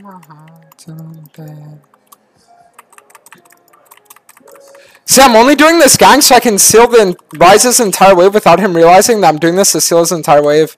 my. See, I'm only doing this gang so I can seal the Ryze's entire wave without him realizing that I'm doing this to seal his entire wave.